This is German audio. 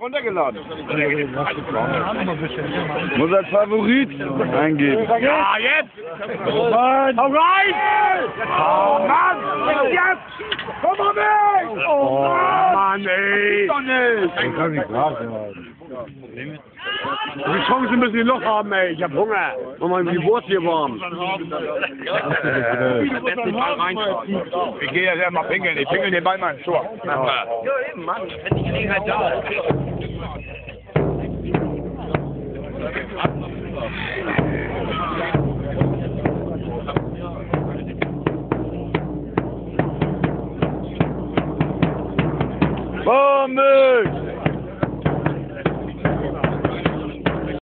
runtergeladen. Muss als Favorit eingeben. Ja, jetzt! Hau rein! Oh Mann! Jetzt! Komm mal weg! Oh Mann, ey! Ich kann nicht graben. Die Chancen müssen ein Loch haben, ey. Ich hab Hunger. Mach mal die Wurst hier warm. Ich gehe jetzt selber mal pinkeln. Ich pinkel den Ball mal ins Tor. Ja, eben, Mann. Wenn die Gelegenheit da ist. Bombe!